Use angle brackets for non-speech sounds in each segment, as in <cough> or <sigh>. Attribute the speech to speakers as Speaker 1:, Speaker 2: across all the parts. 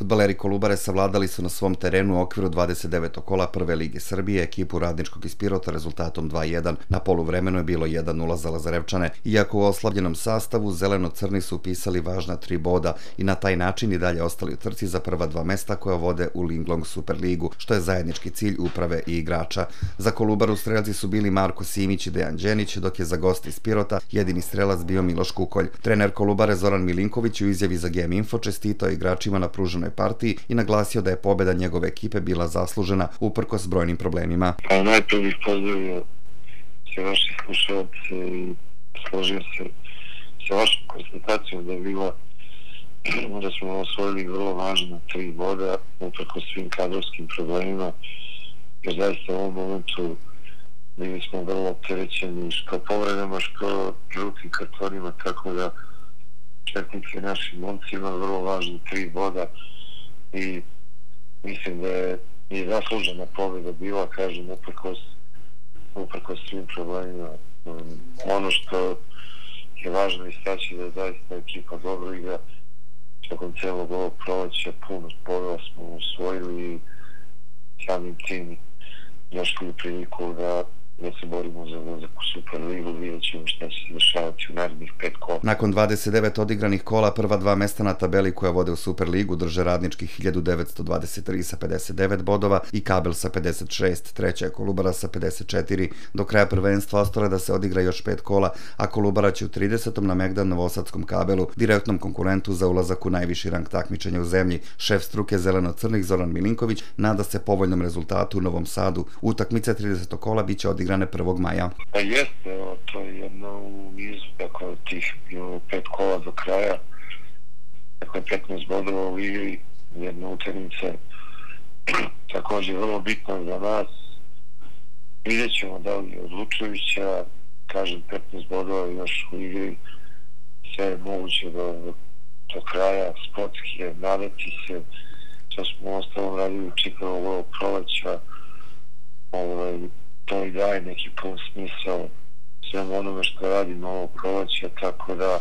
Speaker 1: Futbaleri Kolubare savladali su na svom terenu u okviru 29. kola Prve lige Srbije ekipu Radničkog iz Pirota rezultatom 2-1. Na poluvremenu je bilo 1-0 za Lazarevčane. Iako u oslabljenom sastavu, zeleno-crni su upisali važna tri boda i na taj način i dalje ostali u trci za prva dva mesta koja vode u Linglong Superligu, što je zajednički cilj uprave i igrača. Za Kolubaru strelci su bili Marko Simić i Dejan Đenić, dok je za gosti iz Pirota jedini strelac bio Miloš Kukolj. Trener Kolubare Zoran Milinković u izjavi za Game Info čestitao igračima na pruženoj nacionalnoj partiji i naglasio da je pobeda njegove ekipe bila zaslužena uprko s brojnim problemima.
Speaker 2: Pa najprije bih pozdravio sve vaše slušalce i složio se sa vašom konstatacijom da je bila da smo osvojili vrlo važna tri boda uprko svim kadrovskim problemima jer zaista u ovom momentu bili smo vrlo opterećeni što povredama, što žutim kartonima, tako da četnici našim momcima vrlo važni tri boda i mislim da je i zaslužena pobjeda bila, kažem, uprkos, uprkos svim problemima. Um, ono što je važno istaći da je zaista ekipa dobro igra tokom celog ovog proleća, puno pobjela smo usvojili i samim tim došli u priliku da da se ulazak u Superligu, vidjet ćemo šta će se dešavati u narednih pet kola.
Speaker 1: Nakon 29 odigranih kola, prva dva mesta na tabeli koja vode u Superligu drže radnički 1923 sa 59 bodova i Kabel sa 56, treća je Kolubara sa 54. Do kraja prvenstva ostale da se odigra još pet kola, a Kolubara će u 30. na Megdan Novosadskom kabelu, direktnom konkurentu za ulazak u najviši rang takmičenja u zemlji. Šef struke zeleno-crnih Zoran Milinković nada se povoljnom rezultatu u Novom Sadu. Utakmice 30. kola biće odigrane 1. maja.
Speaker 2: Jeste, evo, to je jedno u nizu, dakle, tih pet kola do kraja, dakle, 15 bodova u igri, jedna utakmica, <clears throat> takođe vrlo bitno za nas. Vidjet ćemo da li je odlučujuća, kažem, 15 bodova još u igri, sve je moguće do, do kraja, sportski je, nadati se, to smo ostalom radili čitavog ovog proleća, ovaj, to i daje neki pun smisao svem onome što radi novo proleće, tako da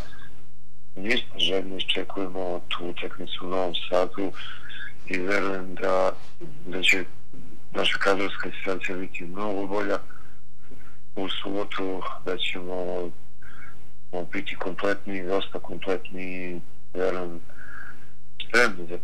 Speaker 2: ništa željno iščekujemo tu utakmicu u Novom Sadu i verujem da, da će naša kadrovska situacija biti mnogo bolja. U subotu, da ćemo biti kompletni, dosta kompletni i verujem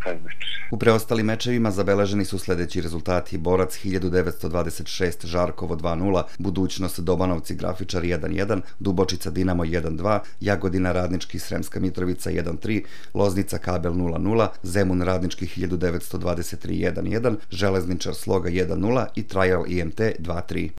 Speaker 2: taj meč.
Speaker 1: U preostalim mečevima zabeleženi su sledeći rezultati Borac 1926 Žarkovo 2-0, Budućnost Dobanovci Grafičar 1-1, Dubočica Dinamo 1-2, Jagodina Radnički Sremska Mitrovica 1-3, Loznica Kabel 0-0, Zemun Radnički 1923 1-1, Železničar Sloga 1-0 i Trial IMT 2-3.